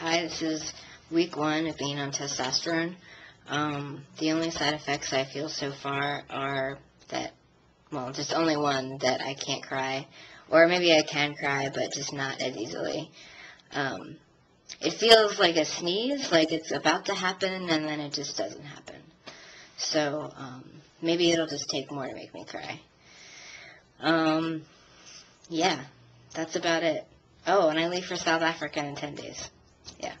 Hi, this is week one of being on testosterone. Um, the only side effects I feel so far are that, well, just only one, that I can't cry. Or maybe I can cry, but just not as easily. Um, it feels like a sneeze, like it's about to happen, and then it just doesn't happen. So um, maybe it'll just take more to make me cry. Um, yeah, that's about it. Oh, and I leave for South Africa in 10 days. Yeah.